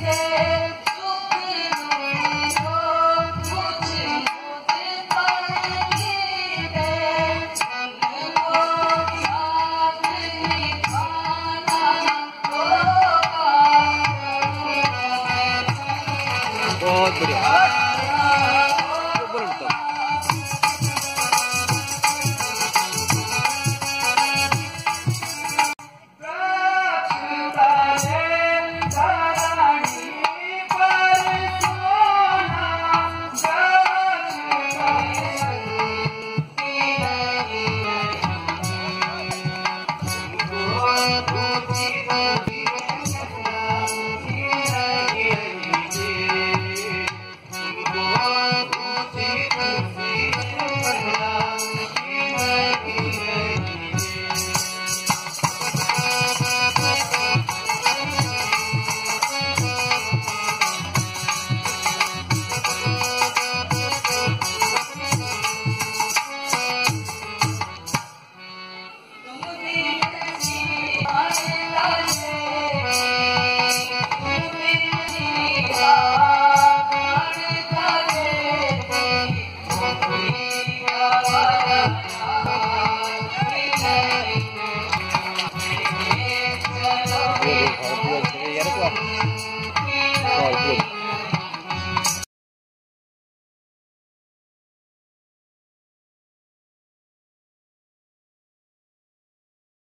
Hey.